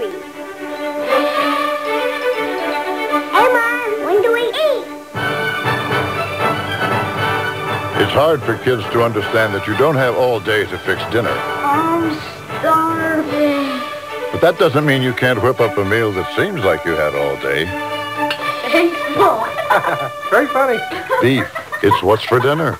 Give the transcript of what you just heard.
hungry. Emma, when do we eat? It's hard for kids to understand that you don't have all day to fix dinner. I'm starving. But that doesn't mean you can't whip up a meal that seems like you had all day. Very funny. Beef. It's what's for dinner.